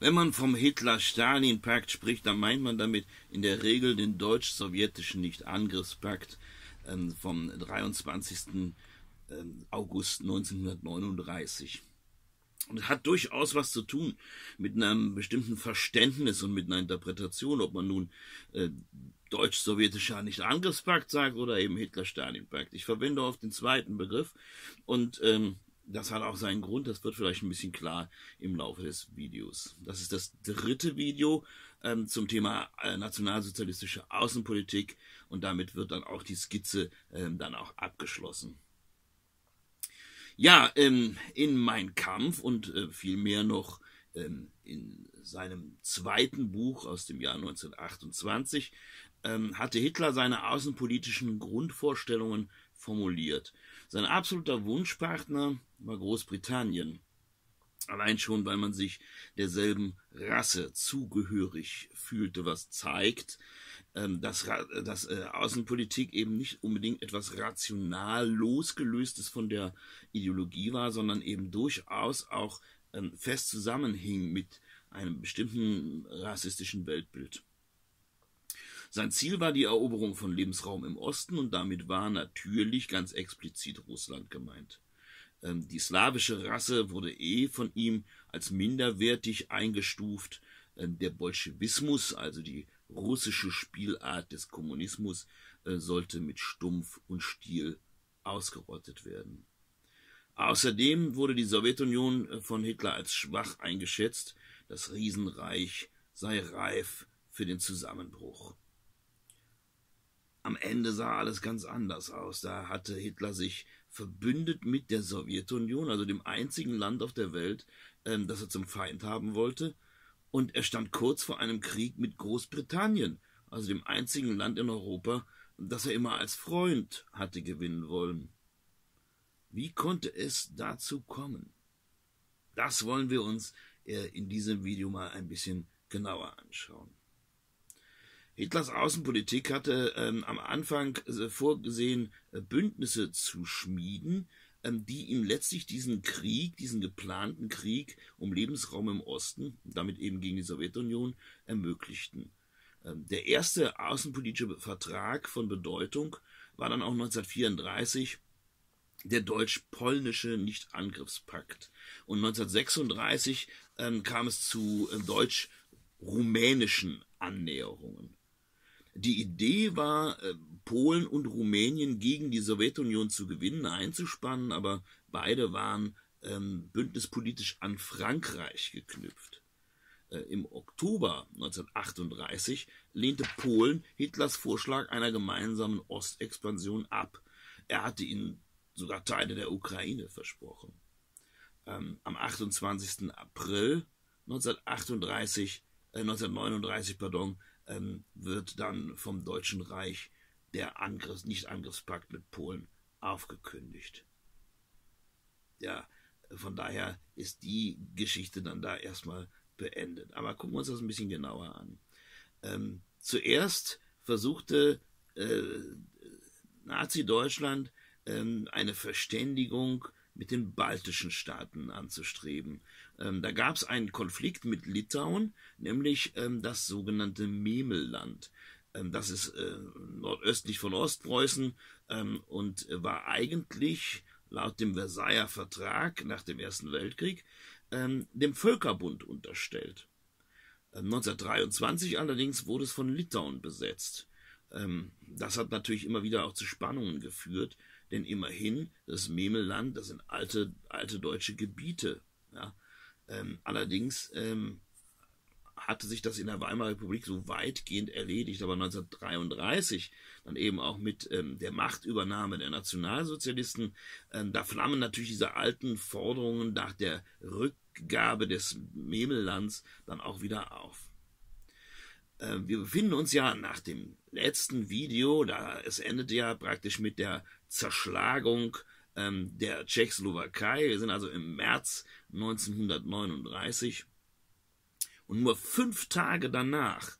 Wenn man vom Hitler-Stalin-Pakt spricht, dann meint man damit in der Regel den deutsch-sowjetischen Nichtangriffspakt ähm, vom 23. Ähm, August 1939. Und hat durchaus was zu tun mit einem bestimmten Verständnis und mit einer Interpretation, ob man nun äh, deutsch-sowjetischer Nicht-Angriffspakt sagt oder eben Hitler-Stalin-Pakt. Ich verwende oft den zweiten Begriff und ähm, das hat auch seinen Grund, das wird vielleicht ein bisschen klar im Laufe des Videos. Das ist das dritte Video ähm, zum Thema äh, nationalsozialistische Außenpolitik und damit wird dann auch die Skizze ähm, dann auch abgeschlossen. Ja, ähm, in Mein Kampf und äh, vielmehr noch ähm, in seinem zweiten Buch aus dem Jahr 1928 ähm, hatte Hitler seine außenpolitischen Grundvorstellungen formuliert. Sein absoluter Wunschpartner war Großbritannien. Allein schon, weil man sich derselben Rasse zugehörig fühlte, was zeigt, ähm, dass, dass äh, Außenpolitik eben nicht unbedingt etwas rational losgelöstes von der Ideologie war, sondern eben durchaus auch ähm, fest zusammenhing mit einem bestimmten rassistischen Weltbild. Sein Ziel war die Eroberung von Lebensraum im Osten und damit war natürlich ganz explizit Russland gemeint. Ähm, die slawische Rasse wurde eh von ihm als minderwertig eingestuft. Ähm, der Bolschewismus, also die russische Spielart des Kommunismus, äh, sollte mit Stumpf und Stiel ausgerottet werden. Außerdem wurde die Sowjetunion äh, von Hitler als schwach eingeschätzt, das Riesenreich sei reif für den Zusammenbruch. Am Ende sah alles ganz anders aus. Da hatte Hitler sich verbündet mit der Sowjetunion, also dem einzigen Land auf der Welt, ähm, das er zum Feind haben wollte. Und er stand kurz vor einem Krieg mit Großbritannien, also dem einzigen Land in Europa, das er immer als Freund hatte gewinnen wollen. Wie konnte es dazu kommen? Das wollen wir uns äh, in diesem Video mal ein bisschen genauer anschauen. Hitlers Außenpolitik hatte ähm, am Anfang äh, vorgesehen, äh, Bündnisse zu schmieden, ähm, die ihm letztlich diesen Krieg, diesen geplanten Krieg um Lebensraum im Osten, damit eben gegen die Sowjetunion, ermöglichten. Ähm, der erste außenpolitische Vertrag von Bedeutung war dann auch 1934 der deutsch-polnische Nichtangriffspakt. Und 1936 ähm, kam es zu äh, deutsch-rumänischen Annäherungen. Die Idee war, äh, Polen und Rumänien gegen die Sowjetunion zu gewinnen, einzuspannen, aber beide waren ähm, bündnispolitisch an Frankreich geknüpft. Äh, Im Oktober 1938 lehnte Polen Hitlers Vorschlag einer gemeinsamen Ostexpansion ab. Er hatte ihnen sogar Teile der Ukraine versprochen. Ähm, am 28. April 1938, äh, 1939 pardon, ähm, wird dann vom Deutschen Reich der Angriffs-, Nicht-Angriffspakt mit Polen aufgekündigt. Ja, von daher ist die Geschichte dann da erstmal beendet. Aber gucken wir uns das ein bisschen genauer an. Ähm, zuerst versuchte äh, Nazi-Deutschland ähm, eine Verständigung mit den baltischen Staaten anzustreben. Ähm, da gab es einen Konflikt mit Litauen, nämlich ähm, das sogenannte Memelland. Ähm, das ist äh, nordöstlich von Ostpreußen ähm, und war eigentlich laut dem Versailler Vertrag nach dem Ersten Weltkrieg ähm, dem Völkerbund unterstellt. 1923 ähm, allerdings wurde es von Litauen besetzt. das hat natürlich immer wieder auch zu Spannungen geführt, denn immerhin, das Memelland, das sind alte, alte deutsche Gebiete. Ja. Ähm, allerdings ähm, hatte sich das in der Weimarer Republik so weitgehend erledigt, aber 1933 dann eben auch mit ähm, der Machtübernahme der Nationalsozialisten, ähm, da flammen natürlich diese alten Forderungen nach der Rückgabe des Memellands dann auch wieder auf. Äh, wir befinden uns ja nach dem letzten Video, da es endete ja praktisch mit der Zerschlagung ähm, der Tschechoslowakei. Wir sind also im März 1939 und nur fünf Tage danach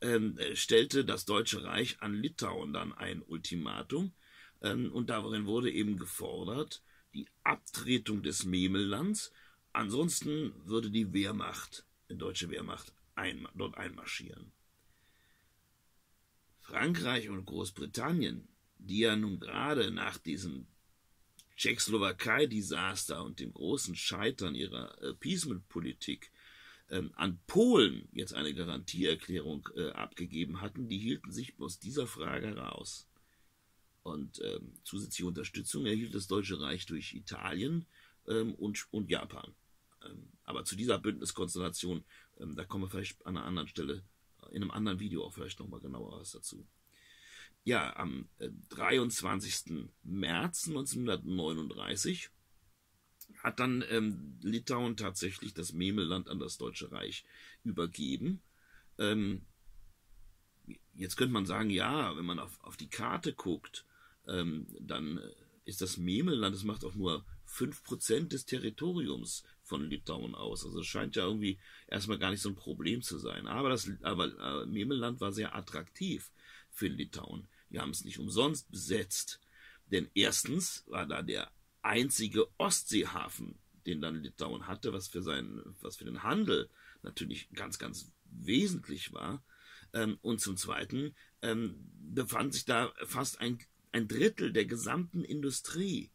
ähm, stellte das Deutsche Reich an Litauen dann ein Ultimatum ähm, und darin wurde eben gefordert die Abtretung des Memellands, ansonsten würde die Wehrmacht deutsche Wehrmacht ein, dort einmarschieren. Frankreich und Großbritannien, die ja nun gerade nach diesem Tschechoslowakei-Desaster und dem großen Scheitern ihrer Appeasement-Politik ähm, an Polen jetzt eine Garantieerklärung äh, abgegeben hatten, die hielten sich aus dieser Frage raus. Und ähm, zusätzliche Unterstützung erhielt das Deutsche Reich durch Italien ähm, und, und Japan. Aber zu dieser Bündniskonstellation, da kommen wir vielleicht an einer anderen Stelle, in einem anderen Video auch vielleicht nochmal genauer was dazu. Ja, am äh, 23. März 1939 hat dann ähm, Litauen tatsächlich das Memelland an das Deutsche Reich übergeben. Ähm, jetzt könnte man sagen, ja, wenn man auf, auf die Karte guckt, ähm, dann äh, ist das Memelland, das macht auch nur 5% des Territoriums von Litauen aus. Also es scheint ja irgendwie erstmal gar nicht so ein Problem zu sein. Aber das aber, äh, Memelland war sehr attraktiv für Litauen. Die haben es nicht umsonst besetzt. Denn erstens war da der einzige Ostseehafen, den dann Litauen hatte, was für seinen, was für den Handel natürlich ganz, ganz wesentlich war. Ähm, und zum Zweiten ähm, befand sich da fast ein, ein Drittel der gesamten Industrie.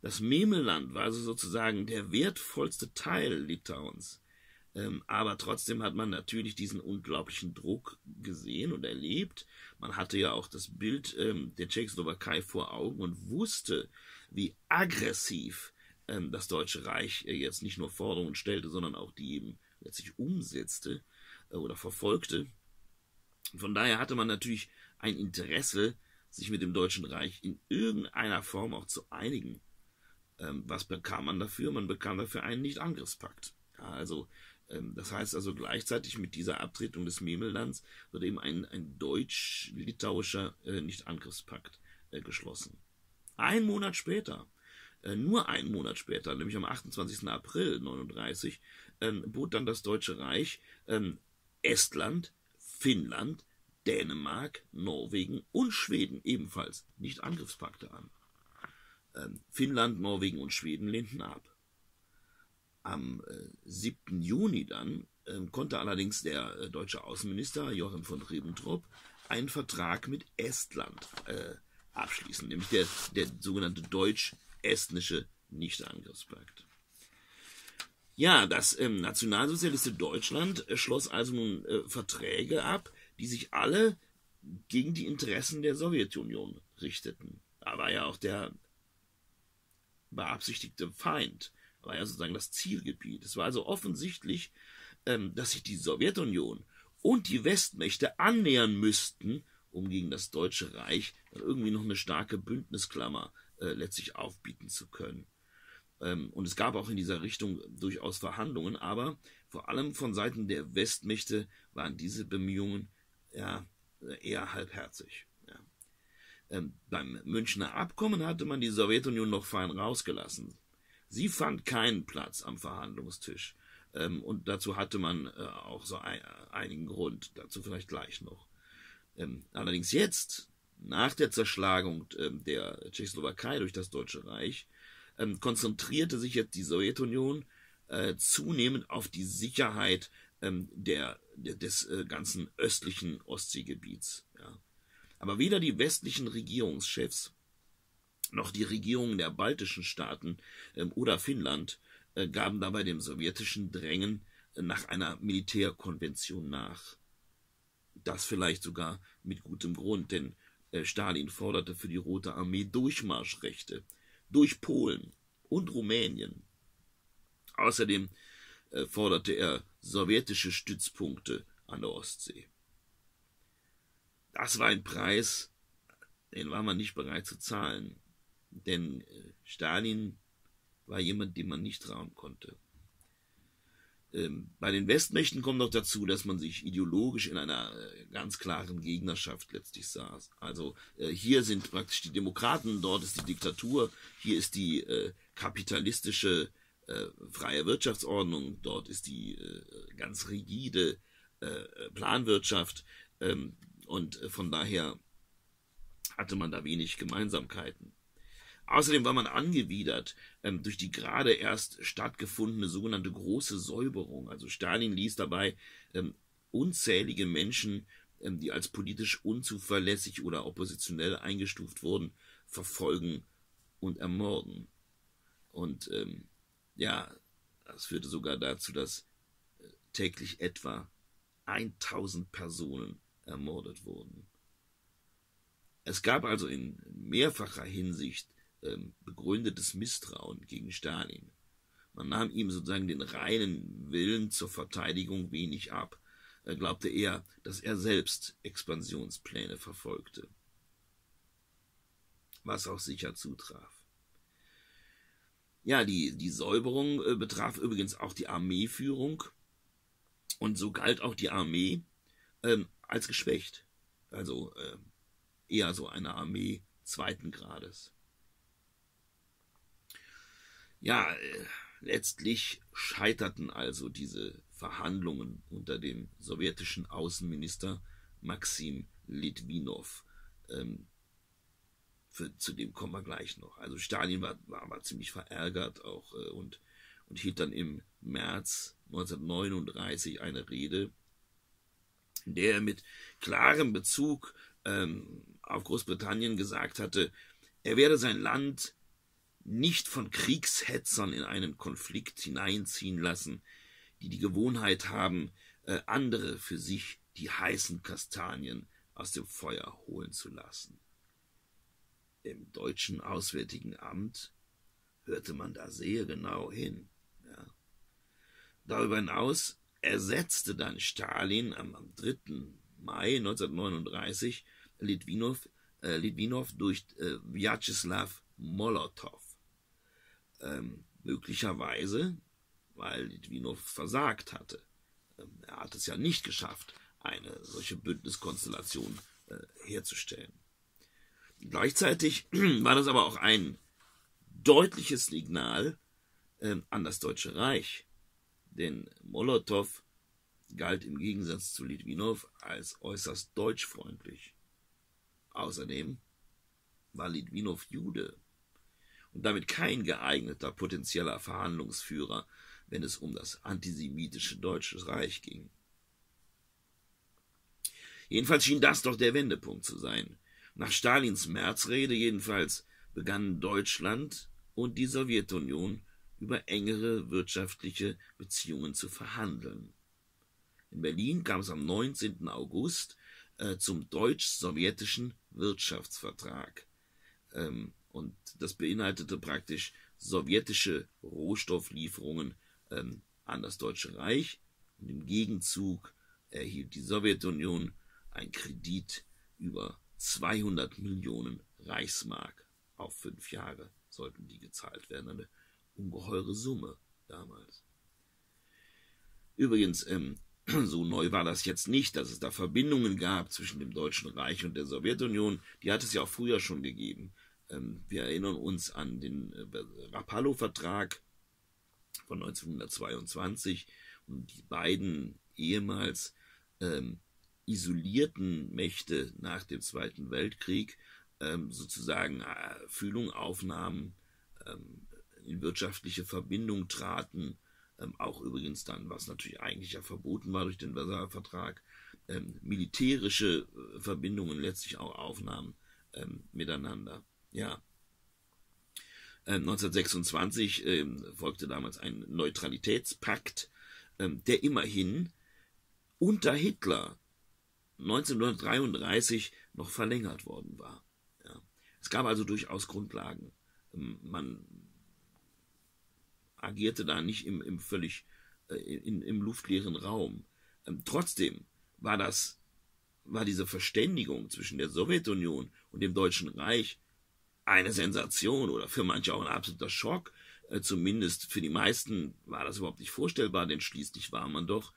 Das Memeland war also sozusagen der wertvollste Teil Litauens. Ähm, aber trotzdem hat man natürlich diesen unglaublichen Druck gesehen und erlebt. Man hatte ja auch das Bild ähm, der Tschechoslowakei vor Augen und wusste, wie aggressiv ähm, das Deutsche Reich äh, jetzt nicht nur Forderungen stellte, sondern auch die eben letztlich umsetzte äh, oder verfolgte. Von daher hatte man natürlich ein Interesse, sich mit dem Deutschen Reich in irgendeiner Form auch zu einigen. Ähm, was bekam man dafür? Man bekam dafür einen Nichtangriffspakt. Ja, also das heißt also gleichzeitig mit dieser Abtretung des Memellands wird eben ein, ein deutsch-litauischer äh, Nichtangriffspakt äh, geschlossen. Ein Monat später, äh, nur einen Monat später, nämlich am 28. April 1939, ähm, bot dann das Deutsche Reich ähm, Estland, Finnland, Dänemark, Norwegen und Schweden ebenfalls nicht Angriffspakte an. Ähm, Finnland, Norwegen und Schweden lehnten ab. Am äh, 7. Juni dann äh, konnte allerdings der äh, deutsche Außenminister Joachim von Ribbentrop einen Vertrag mit Estland äh, abschließen, nämlich der, der sogenannte deutsch-estnische Nichtangriffspakt. Ja, das ähm, nationalsozialistische Deutschland äh, schloss also nun äh, Verträge ab, die sich alle gegen die Interessen der Sowjetunion richteten. Da war ja auch der beabsichtigte Feind, war ja sozusagen das Zielgebiet. Es war also offensichtlich, ähm, dass sich die Sowjetunion und die Westmächte annähern müssten, um gegen das Deutsche Reich dann irgendwie noch eine starke Bündnisklammer äh, letztlich aufbieten zu können. Ähm, und es gab auch in dieser Richtung durchaus Verhandlungen, aber vor allem von Seiten der Westmächte waren diese Bemühungen ja, eher halbherzig. Ja. Ähm, beim Münchner Abkommen hatte man die Sowjetunion noch fein rausgelassen. Sie fand keinen Platz am Verhandlungstisch. Ähm, und dazu hatte man äh, auch so ein, einigen Grund, dazu vielleicht gleich noch. Ähm, allerdings jetzt, nach der Zerschlagung ähm, der Tschechoslowakei durch das Deutsche Reich, ähm, konzentrierte sich jetzt die Sowjetunion äh, zunehmend auf die Sicherheit ähm, der, der, des äh, ganzen östlichen Ostseegebiets. Ja. Aber weder die westlichen Regierungschefs noch die Regierungen der baltischen Staaten ähm, oder Finnland äh, gaben dabei dem sowjetischen Drängen äh, nach einer Militärkonvention nach. Das vielleicht sogar mit gutem Grund, denn äh, Stalin forderte für die Rote Armee Durchmarschrechte durch Polen und Rumänien. Außerdem forderte er sowjetische Stützpunkte an der Ostsee. Das war ein Preis, den war man nicht bereit zu zahlen, denn äh, Stalin war jemand, dem man nicht trauen konnte. Ähm, bei den Westmächten kommt noch dazu, dass man sich ideologisch in einer äh, ganz klaren Gegnerschaft letztlich sah. Also äh, hier sind praktisch die Demokraten, dort ist die Diktatur, hier ist die kapitalistische freie Wirtschaftsordnung, dort ist die ganz rigide Planwirtschaft ähm, und von daher hatte man da wenig Gemeinsamkeiten. Außerdem war man angewidert ähm, durch die gerade erst stattgefundene sogenannte große Säuberung. Also Stalin ließ dabei ähm, unzählige Menschen, ähm, die als politisch unzuverlässig oder oppositionell eingestuft wurden, verfolgen und ermorden. Und ähm, ja, das führte sogar dazu, dass äh, täglich etwa 1000 Personen ermordet wurden. Es gab also in mehrfacher Hinsicht ähm, begründetes Misstrauen gegen Stalin. Man nahm ihm sozusagen den reinen Willen zur Verteidigung wenig ab. Er glaubte eher, dass er selbst Expansionspläne verfolgte. Was auch sicher zutraf. Ja, die, die Säuberung äh, betraf übrigens auch die Armeeführung. Und so galt auch die Armee ähm, als geschwächt. Also äh, eher so eine Armee zweiten Grades. Ja, äh, letztlich scheiterten also diese Verhandlungen unter dem sowjetischen Außenminister Maxim Litwinow. Ähm, für, zu dem kommen wir gleich noch. Also Stalin war, war, war ziemlich verärgert auch äh, und, und hielt dann im März 1939 eine Rede, in der er mit klarem Bezug ähm, auf Großbritannien gesagt hatte, er werde sein Land nicht von Kriegshetzern in einen Konflikt hineinziehen lassen, die die Gewohnheit haben, äh, andere für sich die heißen Kastanien aus dem Feuer holen zu lassen. Im deutschen Auswärtigen Amt hörte man da sehr genau hin. Ja. Darüber hinaus ersetzte dann Stalin am, am 3. Mai 1939 Litwinow, äh, Litwinow durch äh, Vyacheslav Molotow ähm, möglicherweise, weil Litwinow versagt hatte. Ähm, er hat es ja nicht geschafft, eine solche Bündniskonstellation äh, herzustellen. Gleichzeitig war das aber auch ein deutliches Signal äh, an das Deutsche Reich, denn Molotow galt im Gegensatz zu Litwinow als äußerst deutschfreundlich. Außerdem war Litwinow Jude und damit kein geeigneter potenzieller Verhandlungsführer, wenn es um das antisemitische Deutsche Reich ging. Jedenfalls schien das doch der Wendepunkt zu sein. Nach Stalins Märzrede jedenfalls begannen Deutschland und die Sowjetunion über engere wirtschaftliche Beziehungen zu verhandeln. In Berlin kam es am 19. August äh, zum deutsch-sowjetischen Wirtschaftsvertrag. Ähm, und das beinhaltete praktisch sowjetische Rohstofflieferungen ähm, an das Deutsche Reich. Und im Gegenzug erhielt die Sowjetunion ein Kredit über 200 Millionen Reichsmark auf fünf Jahre sollten die gezahlt werden. Eine ungeheure Summe damals. Übrigens, ähm, so neu war das jetzt nicht, dass es da Verbindungen gab zwischen dem Deutschen Reich und der Sowjetunion. Die hat es ja auch früher schon gegeben. Ähm, wir erinnern uns an den äh, Rapallo-Vertrag von 1922 und die beiden ehemals ähm, isolierten Mächte nach dem Zweiten Weltkrieg ähm, sozusagen äh, Fühlung aufnahmen, in wirtschaftliche Verbindung traten, auch übrigens dann, was natürlich eigentlich ja verboten war durch den Versailler Vertrag, militärische äh, Verbindungen letztlich auch aufnahmen miteinander. Ja. 1926 äh, äh, folgte damals ein Neutralitätspakt, äh, der immerhin unter Hitler 1933 noch verlängert worden war. Ja. Es gab also durchaus Grundlagen. Ähm, man agierte da nicht im, im völlig äh, in, im luftleeren Raum. Ähm, trotzdem war das war diese Verständigung zwischen der Sowjetunion und dem Deutschen Reich eine Sensation oder für manche auch ein absoluter Schock. Äh, zumindest für die meisten war das überhaupt nicht vorstellbar, denn schließlich war man doch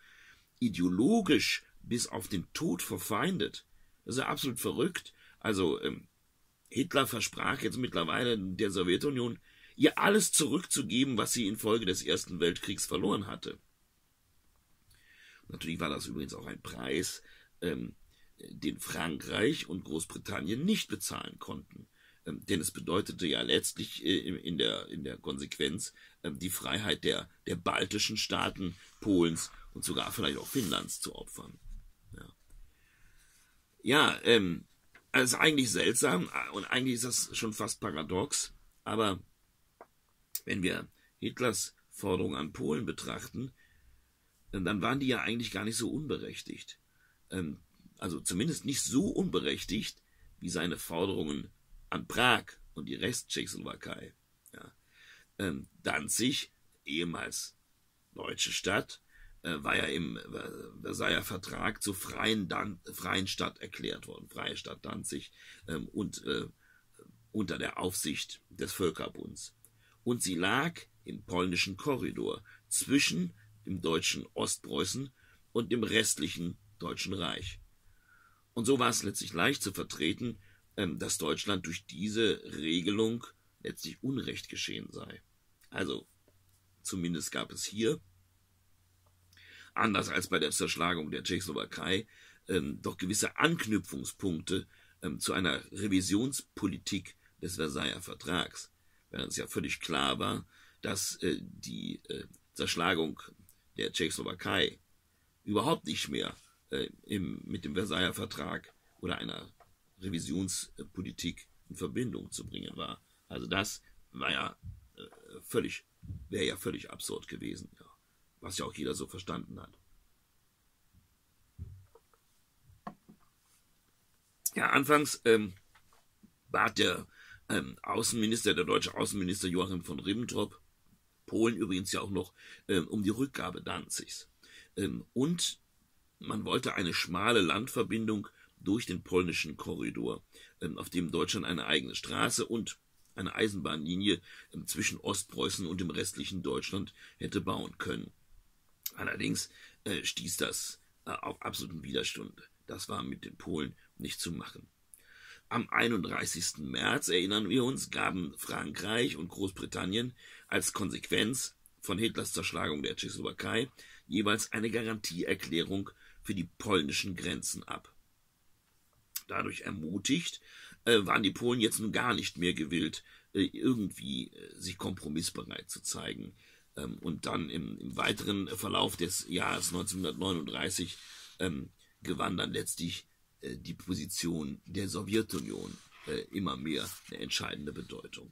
ideologisch bis auf den Tod verfeindet. Das ist ja absolut verrückt. Also ähm, Hitler versprach jetzt mittlerweile der Sowjetunion, ihr alles zurückzugeben, was sie infolge des Ersten Weltkriegs verloren hatte. Natürlich war das übrigens auch ein Preis, ähm, den Frankreich und Großbritannien nicht bezahlen konnten. Ähm, denn es bedeutete ja letztlich äh, in, der, in der Konsequenz ähm, die Freiheit der, der baltischen Staaten, Polens und sogar vielleicht auch Finnlands zu opfern. Ja, ja ähm, also eigentlich seltsam und eigentlich ist das schon fast paradox, aber wenn wir Hitlers Forderungen an Polen betrachten, dann waren die ja eigentlich gar nicht so unberechtigt. Ähm, also zumindest nicht so unberechtigt wie seine Forderungen an Prag und die Resttschechoslowakei. Ja. Ähm, Danzig, ehemals deutsche Stadt, äh, war ja im Versailler Vertrag zur freien, Dan freien Stadt erklärt worden, freie Stadt Danzig ähm, und äh, unter der Aufsicht des Völkerbunds. Und sie lag im polnischen Korridor zwischen dem deutschen Ostpreußen und dem restlichen Deutschen Reich. Und so war es letztlich leicht zu vertreten, dass Deutschland durch diese Regelung letztlich Unrecht geschehen sei. Also, zumindest gab es hier, anders als bei der Zerschlagung der Tschechoslowakei, ähm, doch gewisse Anknüpfungspunkte ähm, zu einer Revisionspolitik des Versailler Vertrags, während es ja völlig klar war, dass äh, die äh, Zerschlagung der Tschechoslowakei überhaupt nicht mehr äh, mit dem Versailler Vertrag oder einer Revisionspolitik in Verbindung zu bringen war. Also das war ja äh, völlig, wäre ja völlig absurd gewesen, ja, was ja auch jeder so verstanden hat. Ja, anfangs ähm, bat der ähm, Außenminister, der deutsche Außenminister Joachim von Ribbentrop, Polen übrigens ja auch noch ähm, um die Rückgabe Danzigs. Ähm, und man wollte eine schmale Landverbindung durch den polnischen Korridor, ähm, auf dem Deutschland eine eigene Straße und eine Eisenbahnlinie ähm, zwischen Ostpreußen und dem restlichen Deutschland hätte bauen können. Allerdings äh, stieß das äh, auf absoluten Widerstand. Das war mit den Polen nicht zu machen. Am 31. März, erinnern wir uns, gaben Frankreich und Großbritannien als Konsequenz von Hitlers Zerschlagung der Tschechoslowakei jeweils eine Garantieerklärung für die polnischen Grenzen ab. Dadurch ermutigt, äh, waren die Polen jetzt nun gar nicht mehr gewillt, äh, irgendwie äh, sich kompromissbereit zu zeigen. Ähm, und dann im, im, weiteren Verlauf des Jahres 1939 ähm, gewann dann letztlich die Position der Sowjetunion immer mehr eine entscheidende Bedeutung.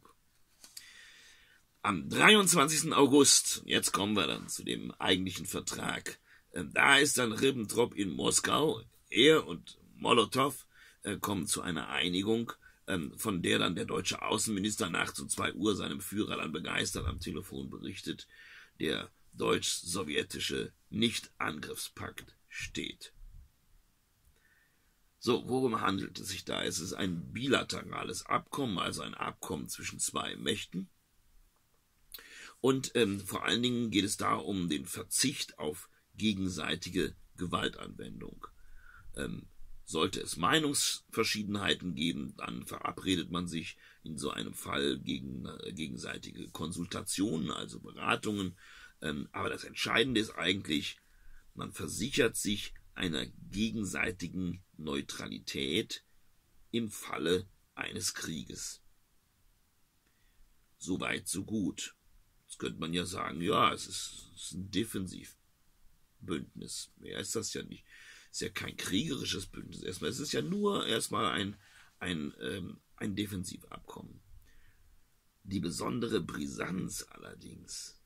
Am 23. August, jetzt kommen wir dann zu dem eigentlichen Vertrag, äh, da ist dann Ribbentrop in Moskau. Er und Molotow kommen zu einer Einigung, ähm, von der dann der deutsche Außenminister nachts um zwei Uhr seinem Führer dann begeistert am Telefon berichtet, der deutsch-sowjetische Nicht-Angriffspakt steht. So, worum handelt es sich da? Es ist ein bilaterales Abkommen, also ein Abkommen zwischen zwei Mächten. Und ähm, vor allen Dingen geht es da um den Verzicht auf gegenseitige Gewaltanwendung. Ähm, sollte es Meinungsverschiedenheiten geben, dann verabredet man sich in so einem Fall gegen äh, gegenseitige Konsultationen, also Beratungen. Ähm, aber das Entscheidende ist eigentlich, man versichert sich einer gegenseitigen Neutralität im Falle eines Krieges. So weit, so gut. Jetzt könnte man ja sagen, ja, es ist, es ist ein Defensivbündnis. Mehr ist das ja nicht. Ist ja kein kriegerisches Bündnis. Erstmal, es ist ja nur erstmal ein, ein, ähm, ein Defensivabkommen. Die besondere Brisanz allerdings,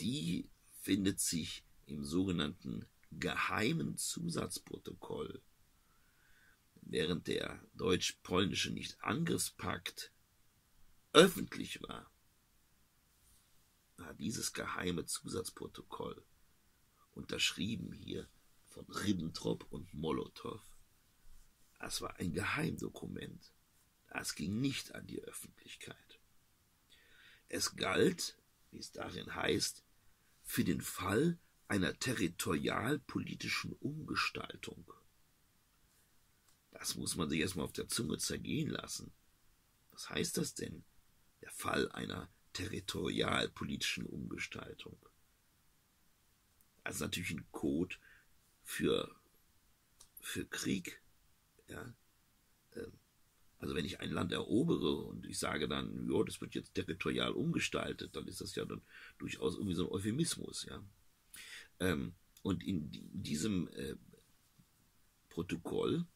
die findet sich im sogenannten geheimen Zusatzprotokoll, während der deutsch-polnische Nichtangriffspakt öffentlich war, war dieses geheime Zusatzprotokoll unterschrieben hier von Ribbentrop und Molotow. Es war ein Geheimdokument. Das ging nicht an die Öffentlichkeit. Es galt, wie es darin heißt, für den Fall einer territorialpolitischen Umgestaltung. Das muss man sich erstmal auf der Zunge zergehen lassen. Was heißt das denn? Der Fall einer territorialpolitischen Umgestaltung. Also natürlich ein Code für, für Krieg. Ja? Ähm, Also wenn ich ein Land erobere und ich sage dann, ja, das wird jetzt territorial umgestaltet, dann ist das ja dann durchaus irgendwie so ein Euphemismus, ja. Ähm, und in diesem äh, Protokoll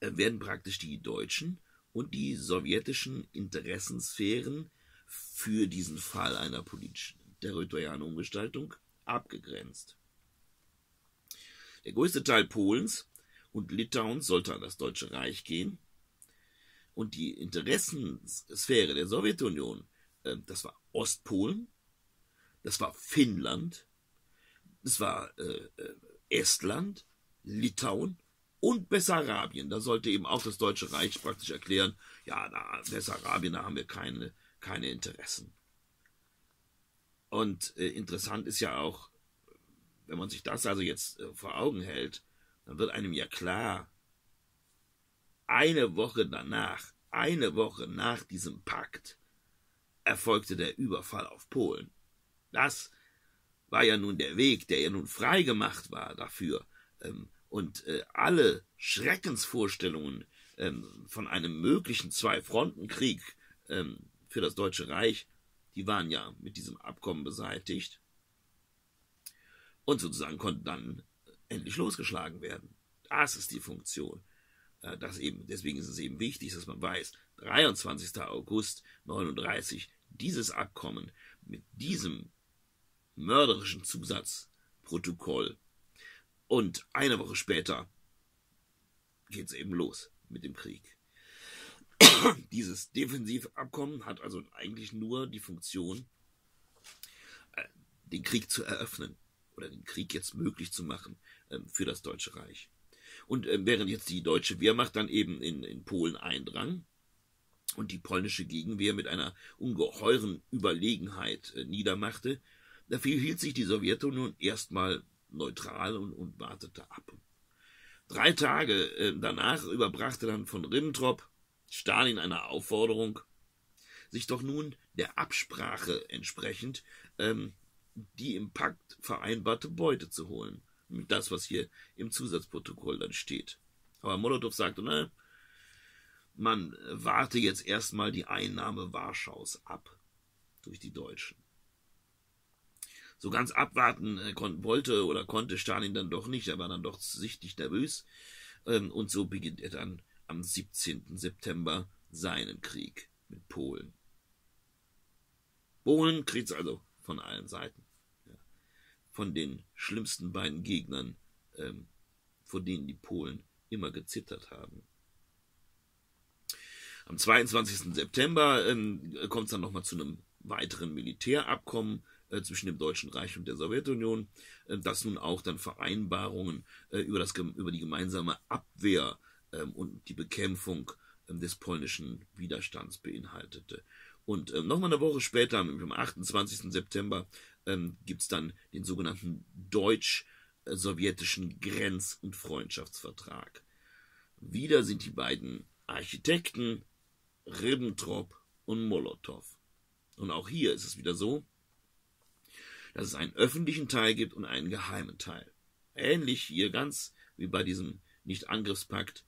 äh, werden praktisch die deutschen und die sowjetischen Interessensphären für diesen Fall einer politischen territorialen Umgestaltung abgegrenzt. Der größte Teil Polens und Litauens sollte an das Deutsche Reich gehen und die Interessenssphäre der Sowjetunion, äh, das war Ostpolen, das war Finnland, das war äh, äh Estland, Litauen und Bessarabien. Da sollte eben auch das Deutsche Reich praktisch erklären, ja, da, Bessarabien, da haben wir keine, keine Interessen. Und äh, interessant ist ja auch, wenn man sich das also jetzt äh, vor Augen hält, dann wird einem ja klar, eine Woche danach, eine Woche nach diesem Pakt, erfolgte der Überfall auf Polen. Das war ja nun der Weg, der ja nun frei gemacht war dafür, ähm, und äh, alle Schreckensvorstellungen ähm, von einem möglichen Zwei-Fronten-Krieg ähm, für das Deutsche Reich, die waren ja mit diesem Abkommen beseitigt. Und sozusagen konnten dann endlich losgeschlagen werden. Das ist die Funktion. Äh, das eben, deswegen ist es eben wichtig, dass man weiß, 23. August 39, dieses Abkommen mit diesem mörderischen Zusatzprotokoll und eine Woche später geht es eben los mit dem Krieg. Dieses Defensivabkommen hat also eigentlich nur die Funktion, äh, den Krieg zu eröffnen oder den Krieg jetzt möglich zu machen ähm, für das Deutsche Reich. Und ähm, während jetzt die deutsche Wehrmacht dann eben in, in Polen eindrang und die polnische Gegenwehr mit einer ungeheuren Überlegenheit äh, niedermachte, dafür hielt sich die Sowjetunion erstmal neutral und, und wartete ab. Drei Tage äh, danach überbrachte dann von Ribbentrop Stalin eine Aufforderung, sich doch nun der Absprache entsprechend ähm, die im Pakt vereinbarte Beute zu holen. Das, was hier im Zusatzprotokoll dann steht. Aber Molotow sagte, na, man warte jetzt erstmal die Einnahme Warschaus ab durch die Deutschen. So ganz abwarten äh, wollte oder konnte Stalin dann doch nicht, er war dann doch sichtlich nervös. Ähm, und so beginnt er dann am 17. September seinen Krieg mit Polen. Polen kriegt es also von allen Seiten. Von den schlimmsten beiden Gegnern, ähm, vor denen die Polen immer gezittert haben. Am 22. September ähm, kommt es dann nochmal zu einem weiteren Militärabkommen äh, zwischen dem Deutschen Reich und der Sowjetunion, äh, das nun auch dann Vereinbarungen äh, über, das, über die gemeinsame Abwehr ähm, und die Bekämpfung ähm, des polnischen Widerstands beinhaltete. Und ähm, nochmal eine Woche später, am 28. September, ähm, gibt es dann den sogenannten deutsch-sowjetischen Grenz- und Freundschaftsvertrag. Wieder sind die beiden Architekten Ribbentrop und Molotow. Und auch hier ist es wieder so, dass es einen öffentlichen Teil gibt und einen geheimen Teil. Ähnlich hier ganz wie bei diesem Nicht-Angriffspakt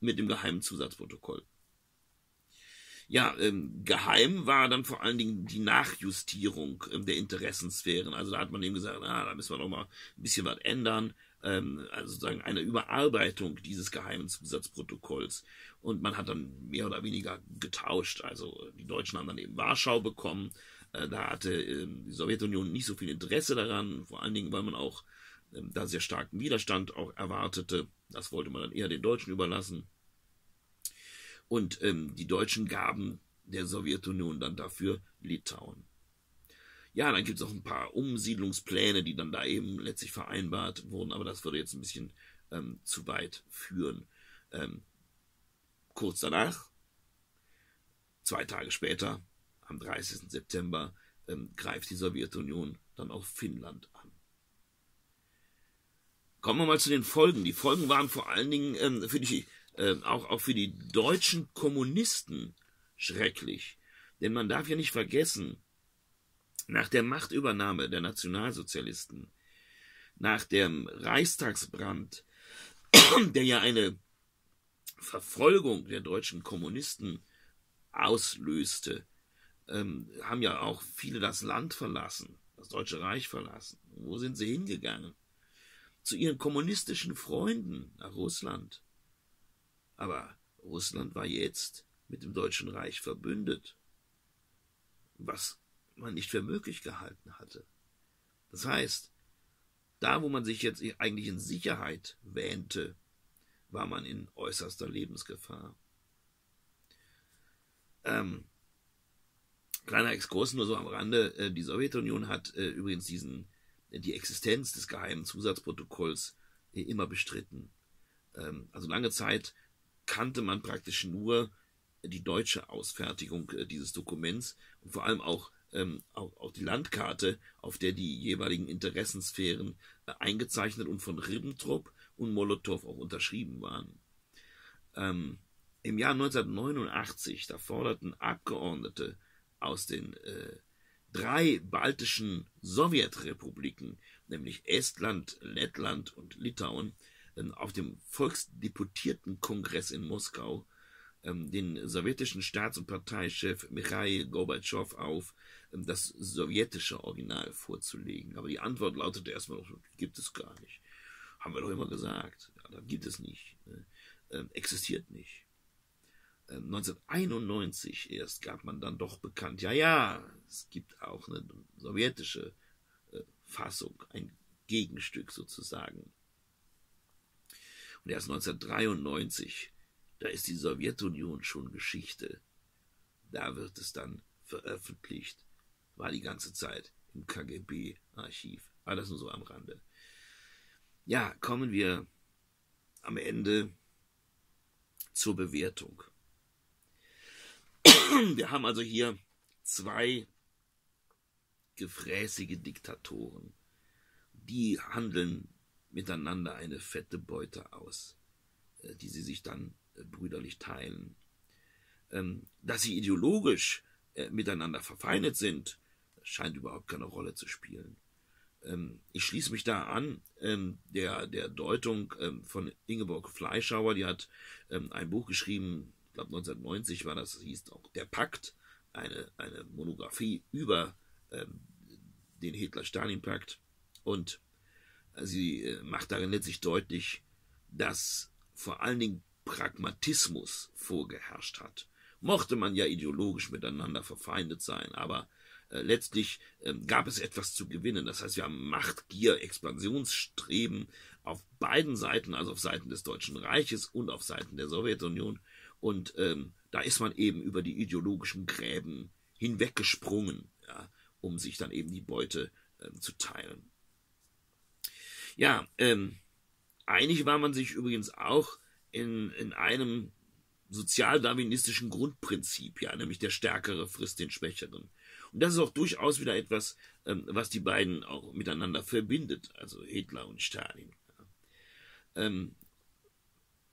mit dem geheimen Zusatzprotokoll. Ja, ähm, geheim war dann vor allen Dingen die Nachjustierung ähm, der Interessensphären. Also da hat man eben gesagt, ah, da müssen wir doch mal ein bisschen was ändern. Ähm, also sozusagen eine Überarbeitung dieses geheimen Zusatzprotokolls. Und man hat dann mehr oder weniger getauscht. Also die Deutschen haben dann eben Warschau bekommen, äh, da hatte ähm, die Sowjetunion nicht so viel Interesse daran, vor allen Dingen, weil man auch ähm, da sehr starken Widerstand auch erwartete. Das wollte man dann eher den Deutschen überlassen. Und ähm, die Deutschen gaben der Sowjetunion dann dafür Litauen. Ja, dann gibt es auch ein paar Umsiedlungspläne, die dann da eben letztlich vereinbart wurden, aber das würde jetzt ein bisschen ähm, zu weit führen. Ähm, kurz danach, zwei Tage später, am 30. September ähm, greift die Sowjetunion dann auch Finnland an. Kommen wir mal zu den Folgen. Die Folgen waren vor allen Dingen ähm, für die, äh, auch, auch für die deutschen Kommunisten schrecklich. Denn man darf ja nicht vergessen, nach der Machtübernahme der Nationalsozialisten, nach dem Reichstagsbrand, der ja eine Verfolgung der deutschen Kommunisten auslöste, ähm, haben ja auch viele das Land verlassen, das Deutsche Reich verlassen. Wo sind sie hingegangen? Zu ihren kommunistischen Freunden nach Russland. Aber Russland war jetzt mit dem Deutschen Reich verbündet, was man nicht für möglich gehalten hatte. Das heißt, da wo man sich jetzt eigentlich in Sicherheit wähnte, war man in äußerster Lebensgefahr. Ähm, kleiner Exkurs nur so am Rande. Äh, die Sowjetunion hat äh, übrigens diesen, die Existenz des geheimen Zusatzprotokolls äh, immer bestritten. Ähm, also lange Zeit kannte man praktisch nur die deutsche Ausfertigung äh, dieses Dokuments und vor allem auch, ähm, auch, auch, die Landkarte, auf der die jeweiligen Interessensphären äh, eingezeichnet und von Ribbentrop und Molotow auch unterschrieben waren. Ähm, Im Jahr 1989, da forderten Abgeordnete aus den äh, drei baltischen Sowjetrepubliken, nämlich Estland, Lettland und Litauen, auf dem Volksdeputiertenkongress in Moskau ähm, den sowjetischen Staats- und Parteichef Michail Gorbatschow auf, ähm, das sowjetische Original vorzulegen. Aber die Antwort lautete erstmal, gibt es gar nicht. Haben wir doch immer gesagt. Ja, gibt es nicht. Ne? Ähm, existiert nicht. 1991 ähm, erst gab man dann doch bekannt, ja, ja, es gibt auch eine sowjetische äh, Fassung, ein Gegenstück sozusagen. Und erst 1993, da ist die Sowjetunion schon Geschichte. Da wird es dann veröffentlicht. War die ganze Zeit im KGB-Archiv. Das nur so am Rande. Ja, kommen wir am Ende zur Bewertung. Wir haben also hier zwei gefräßige Diktatoren, die handeln miteinander eine fette Beute aus, äh, die sie sich dann äh, brüderlich teilen. Ähm, dass sie ideologisch äh, miteinander verfeindet sind, scheint überhaupt keine Rolle zu spielen. Ähm, ich schließe mich da an ähm, der, der Deutung von Ingeborg Fleischhauer, die hat ein Buch geschrieben, ich glaube 1990 war das, das hieß auch Der Pakt, eine, eine Monographie über den Hitler-Stalin-Pakt und Sie äh, macht darin letztlich deutlich, dass vor allen Dingen Pragmatismus vorgeherrscht hat. Mochte man ja ideologisch miteinander verfeindet sein, aber äh, letztlich äh, gab es etwas zu gewinnen. Das heißt, wir haben Machtgier, Expansionsstreben auf beiden Seiten, also auf Seiten des Deutschen Reiches und auf Seiten der Sowjetunion. Und ähm, da ist man eben über die ideologischen Gräben hinweggesprungen, ja, um sich dann eben die Beute äh, zu teilen. Ja, ähm, einig war man sich übrigens auch in, in einem sozialdarwinistischen Grundprinzip, ja, nämlich der Stärkere frisst den Schwächeren. Und das ist auch durchaus wieder etwas, ähm, was die beiden auch miteinander verbindet, also Hitler und Stalin. Ja. Ähm,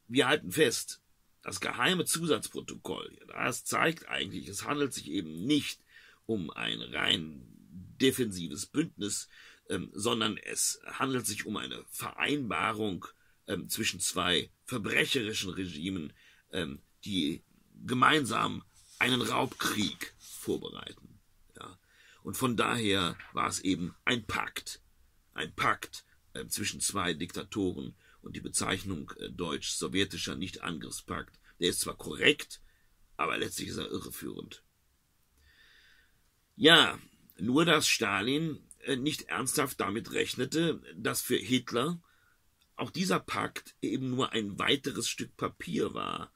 wir halten fest, das geheime Zusatzprotokoll, das zeigt eigentlich, es handelt sich eben nicht um ein rein defensives Bündnis, ähm, sondern es handelt sich um eine Vereinbarung ähm, zwischen zwei verbrecherischen Regimen, ähm, die gemeinsam einen Raubkrieg vorbereiten. Ja. Und von daher war es eben ein Pakt, ein Pakt äh, zwischen zwei Diktatoren und die Bezeichnung äh, deutsch-sowjetischer Nicht-Angriffspakt, der ist zwar korrekt, aber letztlich ist er irreführend. Ja, nur dass Stalin nicht ernsthaft damit rechnete, dass für Hitler auch dieser Pakt eben nur ein weiteres Stück Papier war,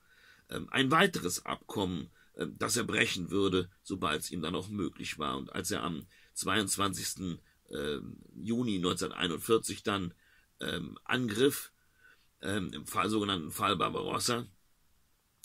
ähm, ein weiteres Abkommen, ähm, das er brechen würde, sobald es ihm dann auch möglich war. Und als er am 22. Ähm, Juni 1941 dann angriff, im Fall, sogenannten Fall Barbarossa,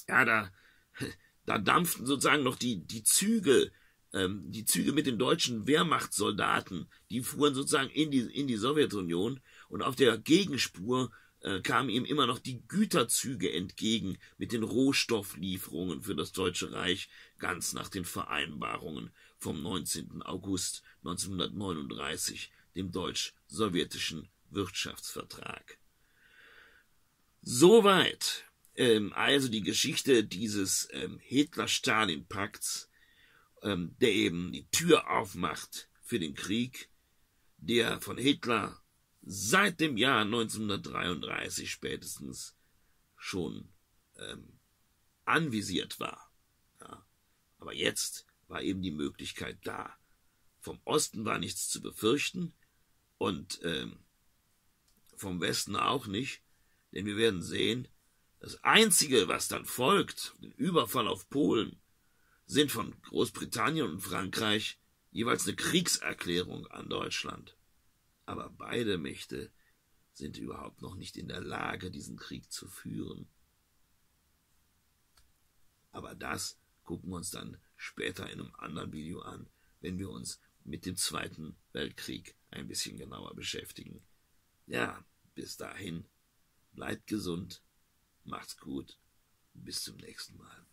ja, da, da dampften sozusagen noch die, die Züge ähm, die Züge mit den deutschen Wehrmachtssoldaten, die fuhren sozusagen in die, in die Sowjetunion und auf der Gegenspur äh, kamen ihm immer noch die Güterzüge entgegen mit den Rohstofflieferungen für das Deutsche Reich, ganz nach den Vereinbarungen vom 19. August 1939, dem deutsch-sowjetischen Wirtschaftsvertrag. Soweit ähm, also die Geschichte dieses ähm, Hitler-Stalin-Pakts, ähm, der eben die Tür aufmacht für den Krieg, der von Hitler seit dem Jahr 1933 spätestens schon ähm, anvisiert war. Ja. Aber jetzt war eben die Möglichkeit da. Vom Osten war nichts zu befürchten und ähm, vom Westen auch nicht, denn wir werden sehen, das Einzige, was dann folgt, den Überfall auf Polen, sind von Großbritannien und Frankreich jeweils eine Kriegserklärung an Deutschland. Aber beide Mächte sind überhaupt noch nicht in der Lage, diesen Krieg zu führen. Aber das gucken wir uns dann später in einem anderen Video an, wenn wir uns mit dem Zweiten Weltkrieg ein bisschen genauer beschäftigen. Ja, bis dahin, bleibt gesund, macht's gut, bis zum nächsten Mal.